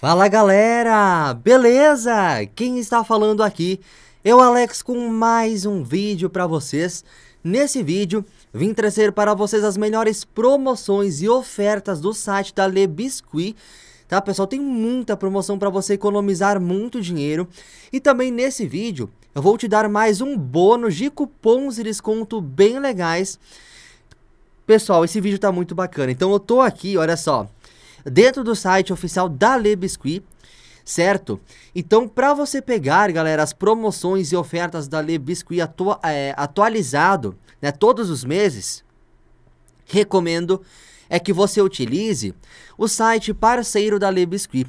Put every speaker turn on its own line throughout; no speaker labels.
Fala galera, beleza? Quem está falando aqui o Alex com mais um vídeo para vocês. Nesse vídeo, vim trazer para vocês as melhores promoções e ofertas do site da Le Biscuit. Tá, pessoal? Tem muita promoção para você economizar muito dinheiro. E também nesse vídeo, eu vou te dar mais um bônus de cupons de desconto bem legais. Pessoal, esse vídeo tá muito bacana. Então eu tô aqui, olha só, dentro do site oficial da Le Biscuit, certo? Então, para você pegar, galera, as promoções e ofertas da Le Biscuit é, atualizado, né, todos os meses, recomendo é que você utilize o site parceiro da Le Biscuit,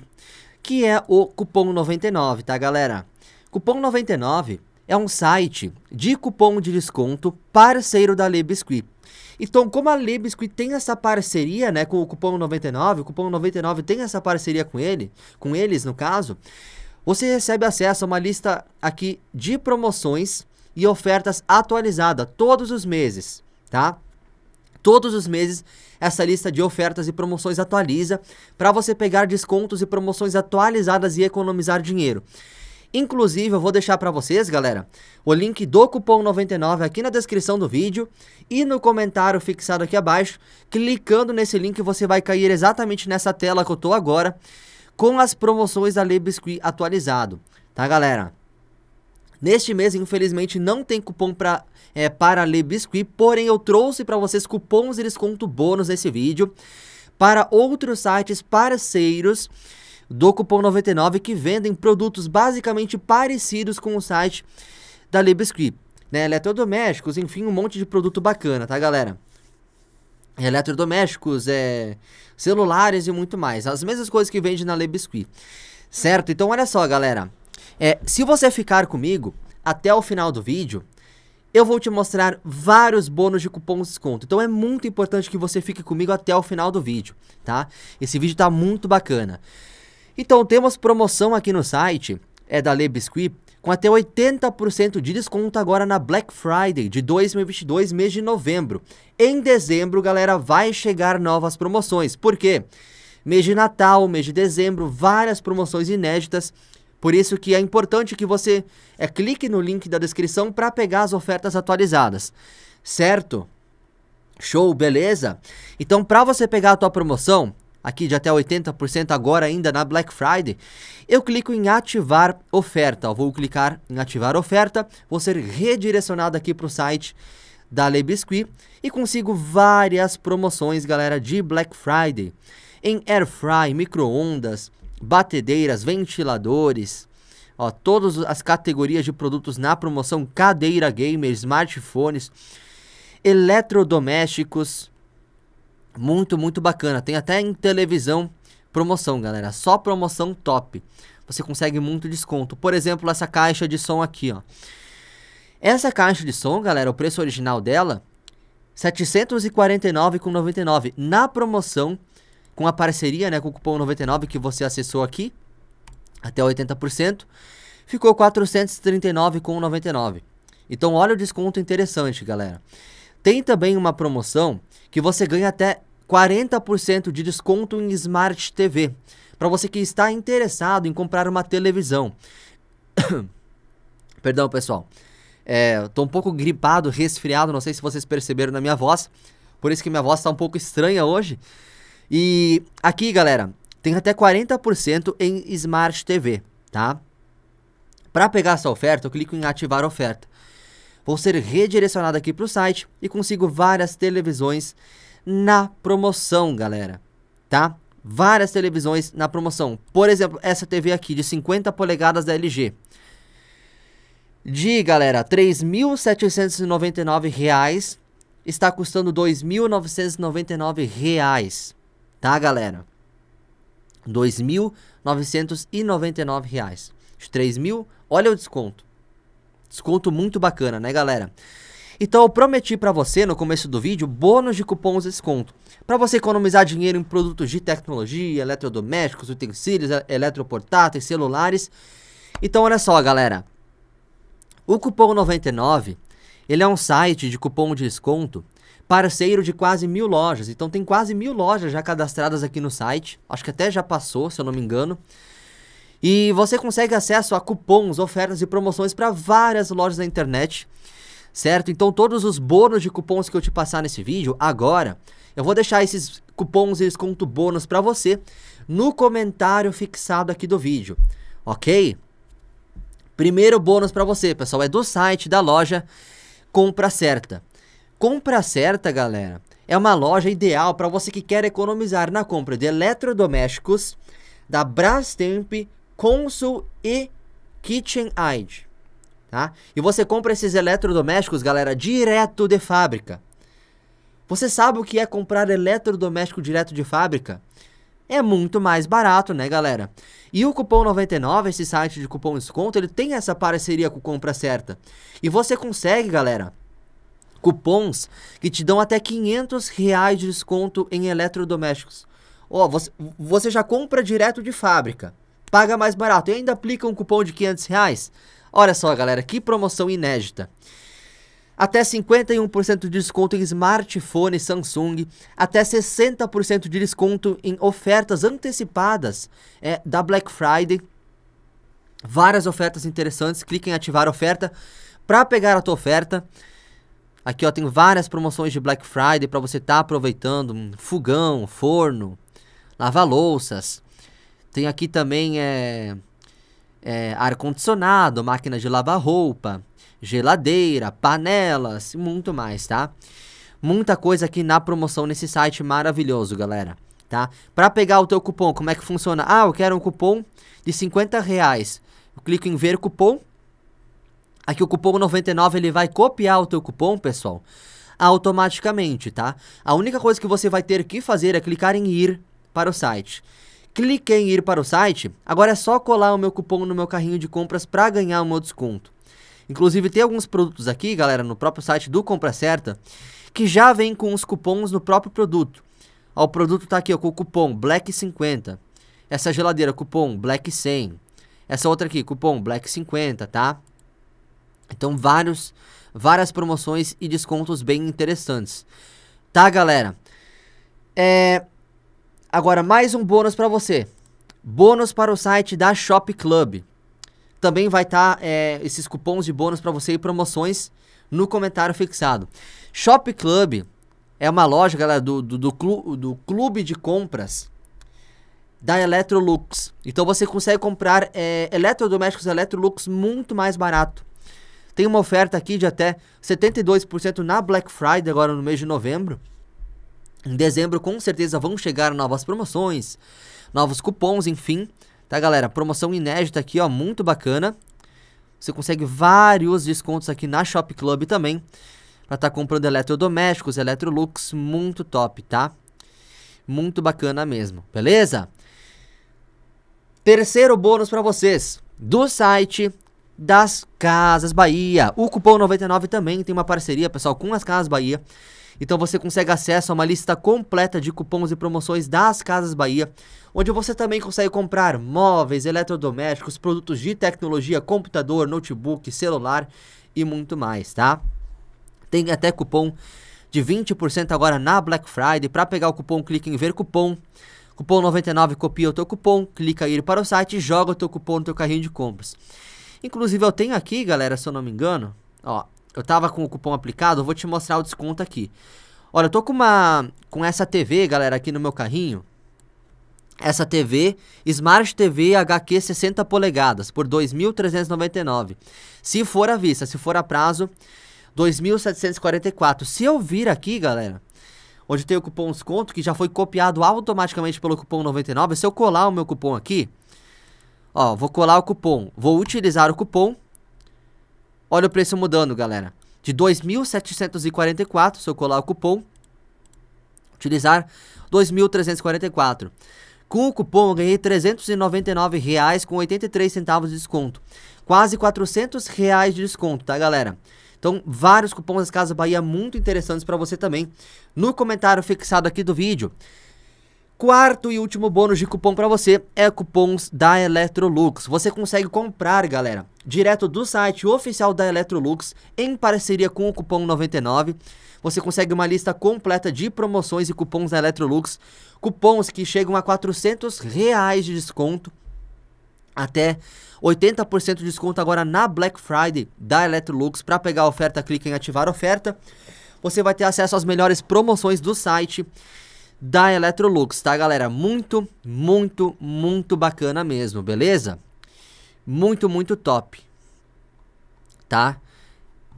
que é o Cupom 99, tá, galera? Cupom 99 é um site de cupom de desconto parceiro da Le Biscuit. Então, como a Libiscuit tem essa parceria, né, com o cupom 99, o cupom 99 tem essa parceria com ele, com eles no caso, você recebe acesso a uma lista aqui de promoções e ofertas atualizada todos os meses, tá? Todos os meses essa lista de ofertas e promoções atualiza para você pegar descontos e promoções atualizadas e economizar dinheiro. Inclusive, eu vou deixar para vocês, galera, o link do cupom 99 aqui na descrição do vídeo e no comentário fixado aqui abaixo. Clicando nesse link, você vai cair exatamente nessa tela que eu tô agora, com as promoções da Le Biscuit atualizado, tá, galera? Neste mês, infelizmente, não tem cupom pra, é, para Le porém eu trouxe para vocês cupons de desconto bônus nesse vídeo para outros sites parceiros do cupom 99 que vendem produtos basicamente parecidos com o site da Libescript, né? Eletrodomésticos, enfim, um monte de produto bacana, tá, galera? Eletrodomésticos, é, celulares e muito mais. As mesmas coisas que vende na Lebiscuit. Certo? Então, olha só, galera. É, se você ficar comigo até o final do vídeo, eu vou te mostrar vários bônus de cupom de desconto. Então é muito importante que você fique comigo até o final do vídeo, tá? Esse vídeo tá muito bacana. Então temos promoção aqui no site, é da Le Biscuit, com até 80% de desconto agora na Black Friday de 2022, mês de novembro. Em dezembro, galera, vai chegar novas promoções. Por quê? Mês de Natal, mês de dezembro, várias promoções inéditas. Por isso que é importante que você é, clique no link da descrição para pegar as ofertas atualizadas. Certo? Show, beleza? Então, para você pegar a tua promoção, aqui de até 80% agora ainda na Black Friday, eu clico em ativar oferta. Vou clicar em ativar oferta, vou ser redirecionado aqui para o site da Le Biscuit e consigo várias promoções, galera, de Black Friday. Em air fry, micro-ondas, batedeiras, ventiladores, ó, todas as categorias de produtos na promoção, cadeira gamer, smartphones, eletrodomésticos, muito, muito bacana. Tem até em televisão promoção, galera. Só promoção top. Você consegue muito desconto. Por exemplo, essa caixa de som aqui, ó. Essa caixa de som, galera, o preço original dela, R$ 749,99. Na promoção, com a parceria, né, com o cupom 99 que você acessou aqui, até 80%, ficou R$ 439,99. Então, olha o desconto interessante, galera. Tem também uma promoção que você ganha até 40% de desconto em Smart TV. Para você que está interessado em comprar uma televisão. Perdão, pessoal. É, tô um pouco gripado, resfriado, não sei se vocês perceberam na minha voz. Por isso que minha voz está um pouco estranha hoje. E aqui, galera, tem até 40% em Smart TV, tá? Para pegar essa oferta, eu clico em ativar oferta. Vou ser redirecionado aqui para o site e consigo várias televisões na promoção, galera, tá? Várias televisões na promoção. Por exemplo, essa TV aqui de 50 polegadas da LG. De, galera, R$ 3.799 está custando R$ 2.999, tá, galera? R$ 2.999. De 3 mil, olha o desconto. Desconto muito bacana, né, galera? Então eu prometi para você no começo do vídeo bônus de cupons de desconto. Para você economizar dinheiro em produtos de tecnologia, eletrodomésticos, utensílios, eletroportáteis, celulares. Então olha só, galera. O cupom 99, ele é um site de cupom de desconto parceiro de quase mil lojas. Então tem quase mil lojas já cadastradas aqui no site. Acho que até já passou, se eu não me engano. E você consegue acesso a cupons, ofertas e promoções para várias lojas da internet, certo? Então todos os bônus de cupons que eu te passar nesse vídeo, agora, eu vou deixar esses cupons e desconto bônus para você no comentário fixado aqui do vídeo, ok? Primeiro bônus para você, pessoal, é do site da loja Compra Certa. Compra Certa, galera, é uma loja ideal para você que quer economizar na compra de eletrodomésticos da Brastemp, Consul e KitchenAid. Tá? E você compra esses eletrodomésticos, galera, direto de fábrica. Você sabe o que é comprar eletrodoméstico direto de fábrica? É muito mais barato, né, galera? E o cupom 99, esse site de cupom desconto, ele tem essa parceria com compra certa. E você consegue, galera, cupons que te dão até 500 reais de desconto em eletrodomésticos. Ó, oh, você, você já compra direto de fábrica paga mais barato e ainda aplica um cupom de 500 reais. Olha só, galera, que promoção inédita. Até 51% de desconto em smartphone Samsung, até 60% de desconto em ofertas antecipadas é, da Black Friday. Várias ofertas interessantes, clique em ativar oferta para pegar a tua oferta. Aqui ó, tem várias promoções de Black Friday para você estar tá aproveitando, fogão, forno, lava-louças, tem aqui também é, é ar-condicionado, máquina de lavar roupa, geladeira, panelas e muito mais, tá? Muita coisa aqui na promoção nesse site maravilhoso, galera, tá? Para pegar o teu cupom, como é que funciona? Ah, eu quero um cupom de 50 reais. Eu clico em ver cupom. Aqui o cupom 99 ele vai copiar o teu cupom, pessoal, automaticamente, tá? A única coisa que você vai ter que fazer é clicar em ir para o site. Clique em ir para o site. Agora é só colar o meu cupom no meu carrinho de compras para ganhar o meu desconto. Inclusive tem alguns produtos aqui, galera, no próprio site do Compra Certa, que já vem com os cupons no próprio produto. Ó, o produto está aqui ó, com o cupom BLACK50. Essa geladeira, cupom BLACK100. Essa outra aqui, cupom BLACK50, tá? Então vários, várias promoções e descontos bem interessantes. Tá, galera? É, Agora, mais um bônus para você. Bônus para o site da Shop Club. Também vai estar tá, é, esses cupons de bônus para você e promoções no comentário fixado. Shop Club é uma loja, galera, do, do, do, clu, do clube de compras da Electrolux. Então você consegue comprar é, eletrodomésticos Electrolux muito mais barato. Tem uma oferta aqui de até 72% na Black Friday agora no mês de novembro. Em dezembro, com certeza, vão chegar novas promoções, novos cupons, enfim. Tá, galera? Promoção inédita aqui, ó, muito bacana. Você consegue vários descontos aqui na Shop Club também. Pra estar tá comprando eletrodomésticos, Electrolux, muito top, tá? Muito bacana mesmo, beleza? Terceiro bônus para vocês, do site das Casas Bahia. O cupom 99 também tem uma parceria, pessoal, com as Casas Bahia. Então você consegue acesso a uma lista completa de cupons e promoções das Casas Bahia, onde você também consegue comprar móveis, eletrodomésticos, produtos de tecnologia, computador, notebook, celular e muito mais, tá? Tem até cupom de 20% agora na Black Friday. Para pegar o cupom, clique em ver cupom. Cupom 99 copia o teu cupom, clica ir para o site e joga o teu cupom no teu carrinho de compras. Inclusive eu tenho aqui, galera, se eu não me engano, ó, eu tava com o cupom aplicado, eu vou te mostrar o desconto aqui. Olha, eu tô com uma com essa TV, galera, aqui no meu carrinho. Essa TV, Smart TV HQ 60 polegadas por 2.399. Se for à vista, se for a prazo, 2.744. Se eu vir aqui, galera, onde tem o cupom desconto que já foi copiado automaticamente pelo cupom 99, se eu colar o meu cupom aqui, ó, vou colar o cupom, vou utilizar o cupom Olha o preço mudando, galera. De 2.744, se eu colar o cupom, utilizar 2.344. Com o cupom eu ganhei R$ 399,83 com 83 centavos de desconto. Quase 400 reais de desconto, tá, galera? Então, vários cupons das Casas Bahia muito interessantes para você também. No comentário fixado aqui do vídeo. Quarto e último bônus de cupom para você é cupons da Electrolux. Você consegue comprar, galera, direto do site oficial da Electrolux, em parceria com o cupom 99. Você consegue uma lista completa de promoções e cupons da Electrolux, cupons que chegam a 400 reais de desconto, até 80% de desconto agora na Black Friday da Electrolux. Para pegar a oferta, clique em ativar oferta. Você vai ter acesso às melhores promoções do site da Electrolux, tá, galera? Muito, muito, muito bacana mesmo, beleza? Muito, muito top. Tá?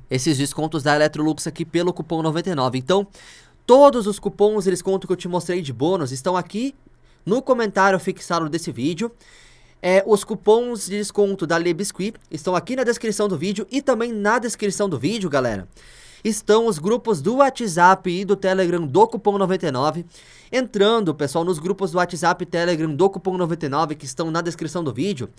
Esses descontos da Electrolux aqui pelo cupom 99. Então, todos os cupons e desconto que eu te mostrei de bônus estão aqui no comentário fixado desse vídeo. É, os cupons de desconto da Le Biscuit estão aqui na descrição do vídeo e também na descrição do vídeo, galera estão os grupos do WhatsApp e do Telegram do Cupom 99. Entrando, pessoal, nos grupos do WhatsApp e Telegram do Cupom 99 que estão na descrição do vídeo,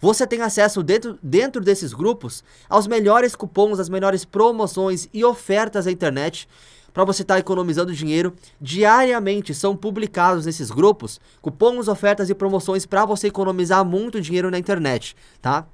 você tem acesso dentro, dentro desses grupos aos melhores cupons, as melhores promoções e ofertas da internet para você estar tá economizando dinheiro. Diariamente são publicados nesses grupos cupons, ofertas e promoções para você economizar muito dinheiro na internet, tá?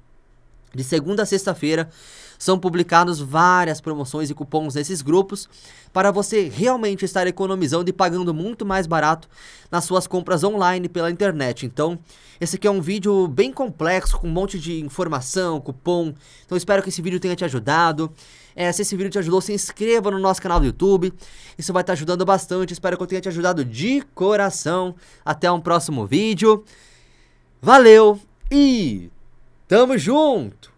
De segunda a sexta-feira são publicados várias promoções e cupons nesses grupos para você realmente estar economizando e pagando muito mais barato nas suas compras online pela internet. Então, esse aqui é um vídeo bem complexo, com um monte de informação, cupom. Então, espero que esse vídeo tenha te ajudado. É, se esse vídeo te ajudou, se inscreva no nosso canal do YouTube. Isso vai estar ajudando bastante. Espero que eu tenha te ajudado de coração. Até um próximo vídeo. Valeu e tamo junto!